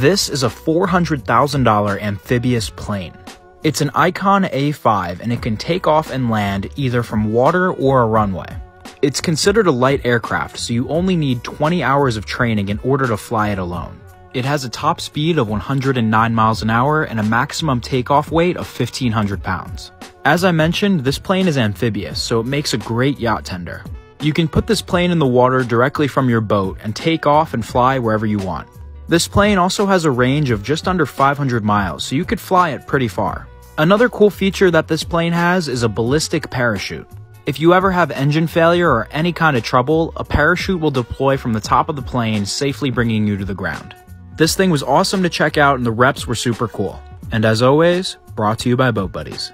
This is a $400,000 amphibious plane. It's an Icon A5 and it can take off and land either from water or a runway. It's considered a light aircraft, so you only need 20 hours of training in order to fly it alone. It has a top speed of 109 miles an hour and a maximum takeoff weight of 1,500 pounds. As I mentioned, this plane is amphibious, so it makes a great yacht tender. You can put this plane in the water directly from your boat and take off and fly wherever you want. This plane also has a range of just under 500 miles, so you could fly it pretty far. Another cool feature that this plane has is a ballistic parachute. If you ever have engine failure or any kind of trouble, a parachute will deploy from the top of the plane, safely bringing you to the ground. This thing was awesome to check out and the reps were super cool. And as always, brought to you by Boat Buddies.